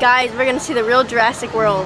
Guys, we're gonna see the real Jurassic World.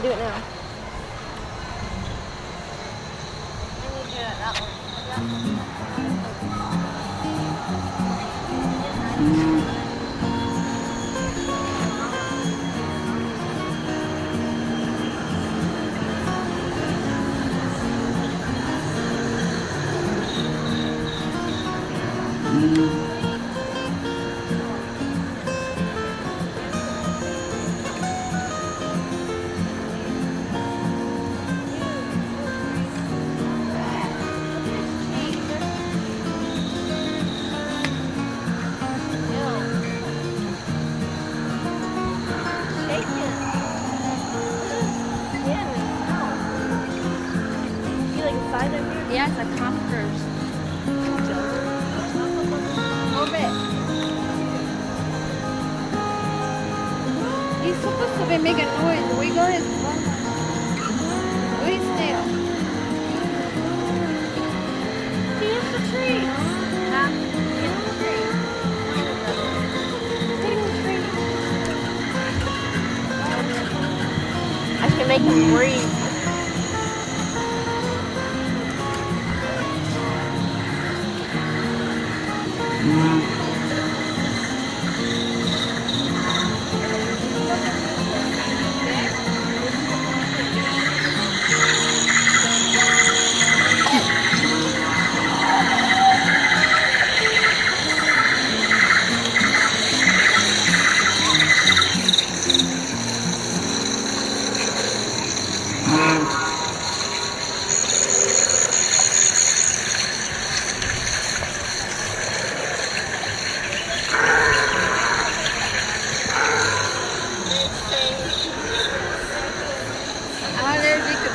Do it now. Yes, a cockroach. Orbit. He's supposed to be making noise. We got his phone. Wait still. He is the tree. The tree. I can make him breathe. I'm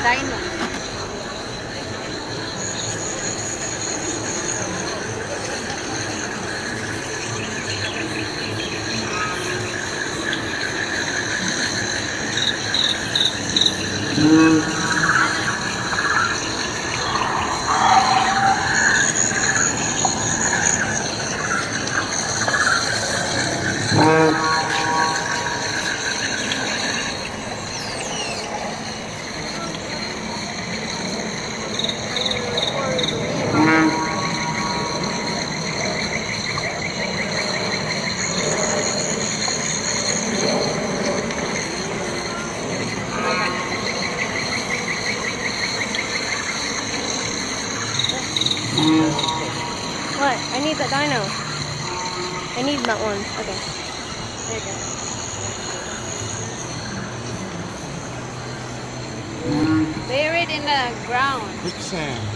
Cái. That one. Okay. There you go. Buried in the ground. Quicksand.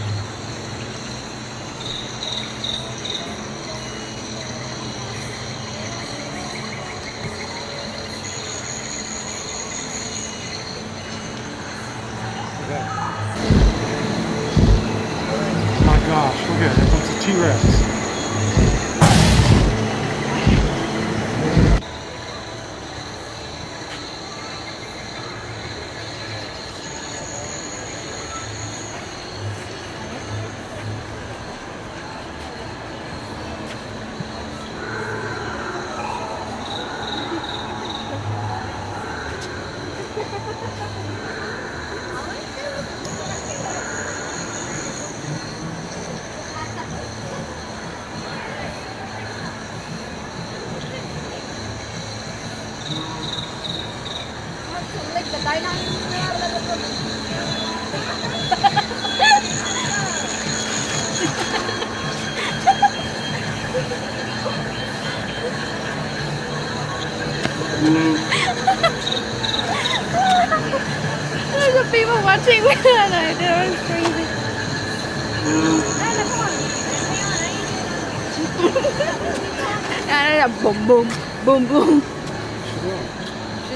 Look at that. Oh my gosh, look at it. There comes a T-Rex. There's the people watching me and I they're crazy. Đây là bùm bùm bùm bùm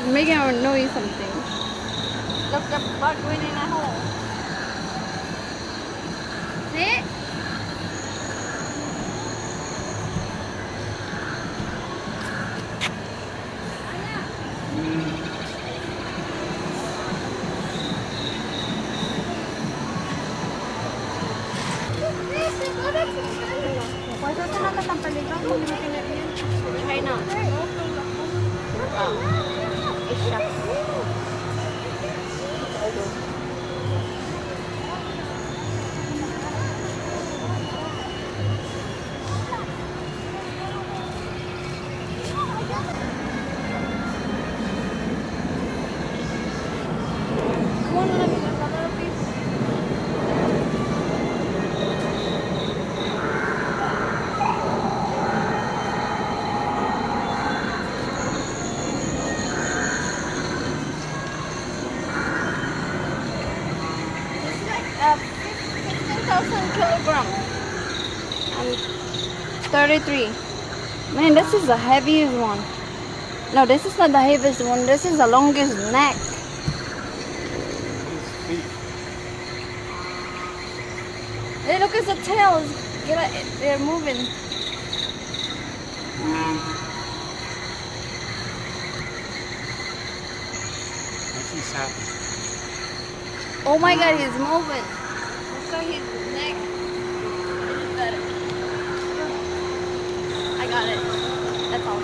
She's making a noise something. Look, the bug went in 33. Man, this is the heaviest one. No, this is not the heaviest one. This is the longest neck. Hey, look at the tails. They're moving. Oh my god, he's moving. Look at his neck. This is better. I got it. That's all.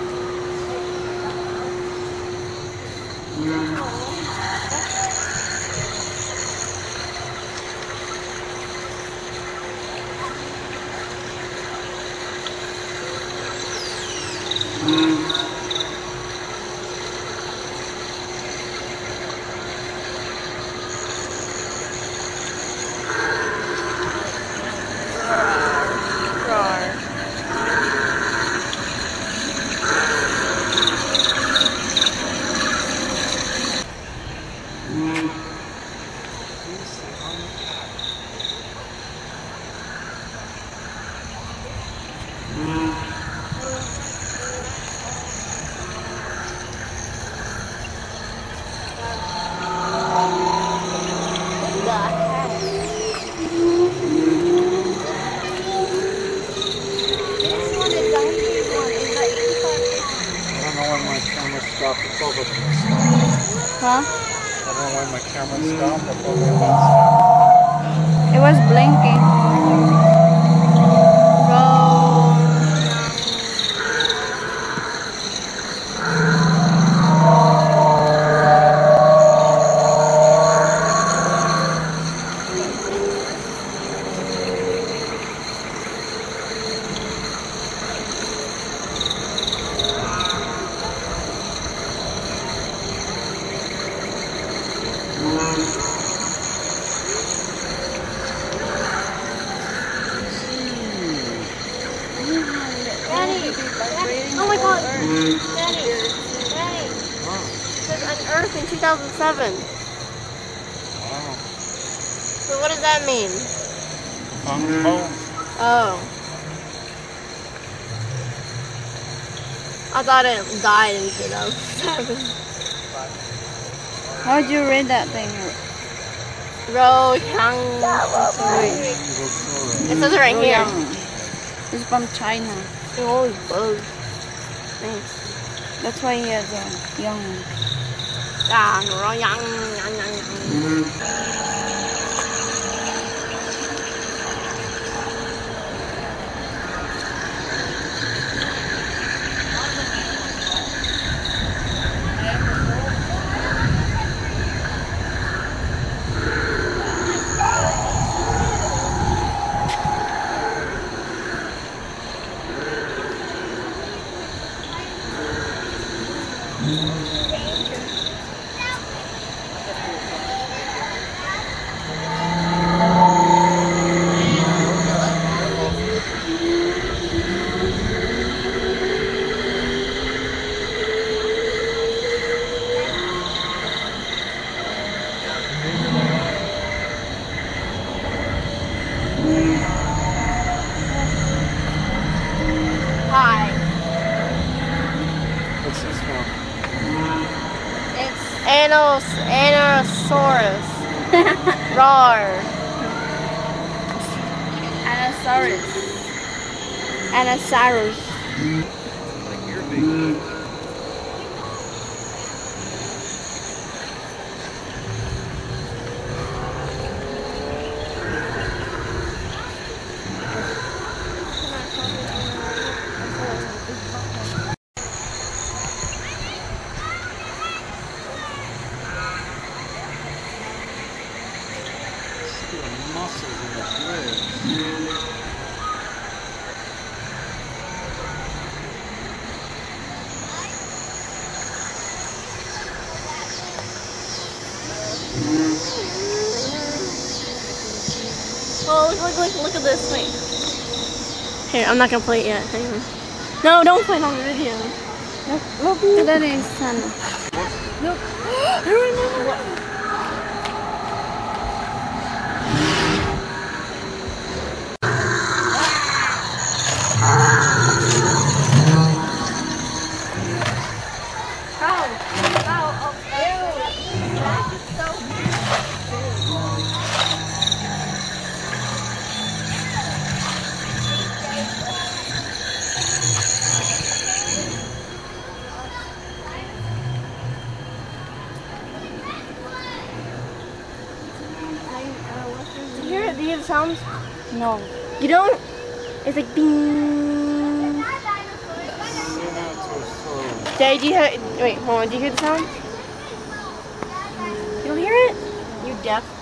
What the heck? This one is the heaviest one. It's the 85 pounds. I don't know when my camera stopped. It's over. Stop. Huh? I don't know when my camera stopped. I thought we about It was blinking. 2007. Wow. So what does that mean? Found home. Oh. I thought it died in 2007. How'd you read that thing? Ro Yang. It says it right here. It's from China. Oh, it's bugs. Thanks. That's why he has a young. Yeah, Ro Yang, Yang, Yang, Yang. Mm. Anasaurus. Like Oh, look, look, look, look at this. Wait. Here, I'm not gonna play it yet. Hang on. No, don't play it on the video. Look, look. That is sun. Look. I remember what. No. You don't? It's like bing. Daddy, do you hear? Wait, hold on. Do you hear the sound? You don't hear it? You deaf?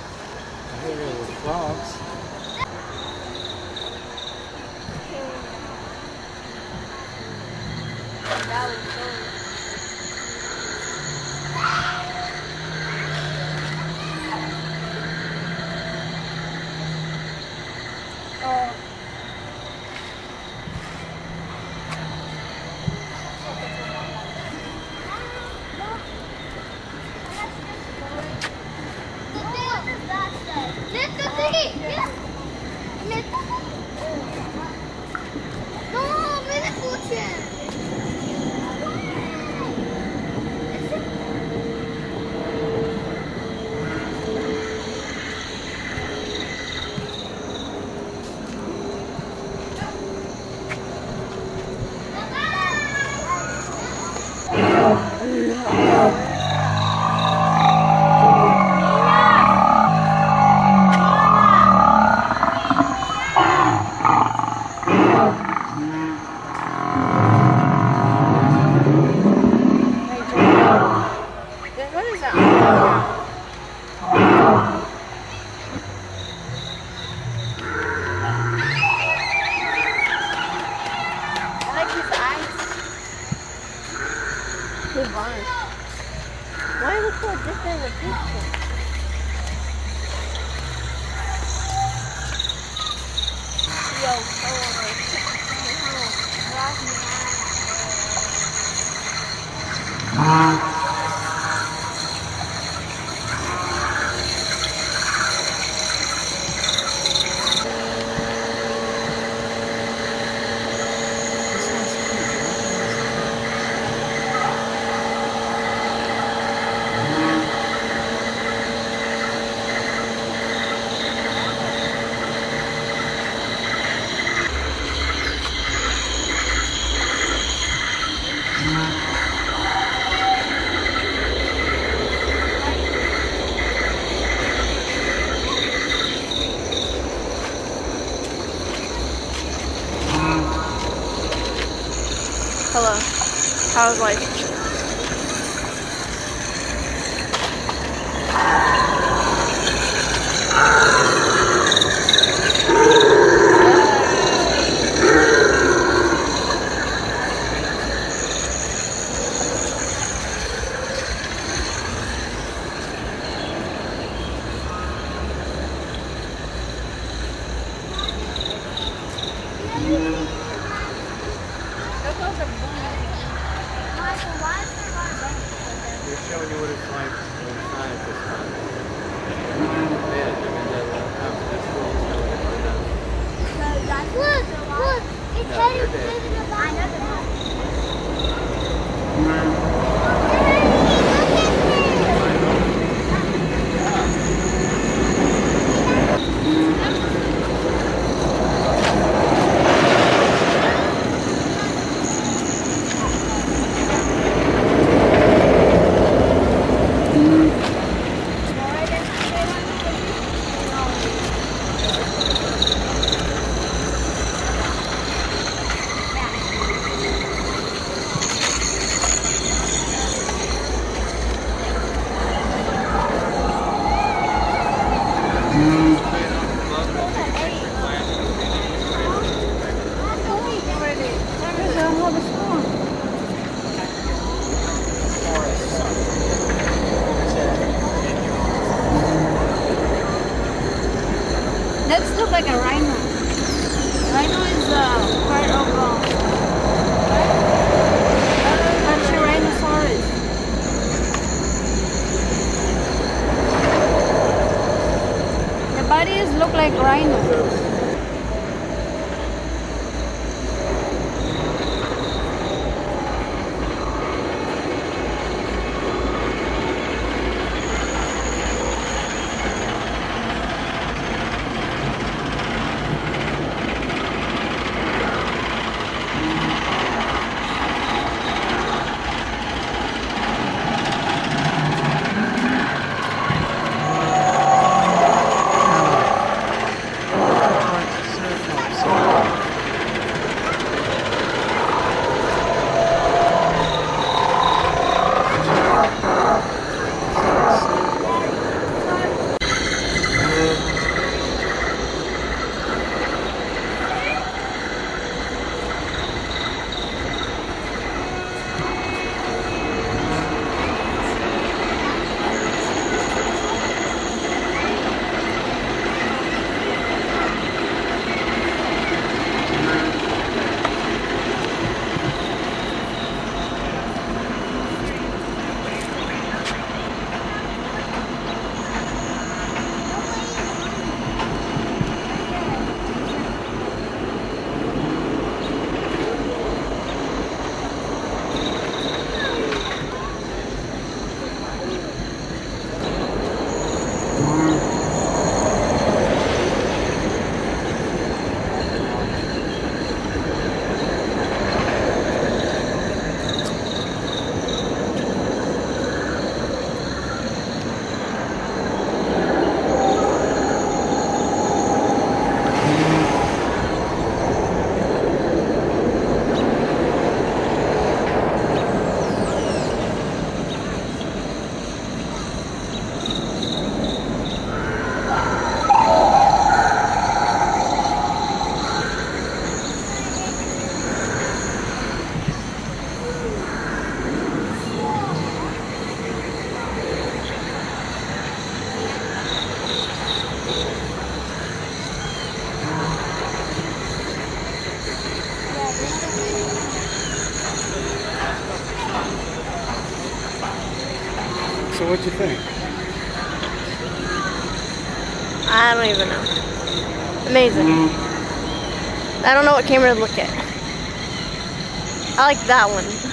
What céu. How's life? So what'd you think? I don't even know. Amazing. Mm-hmm. I don't know what camera to look at. I like that one.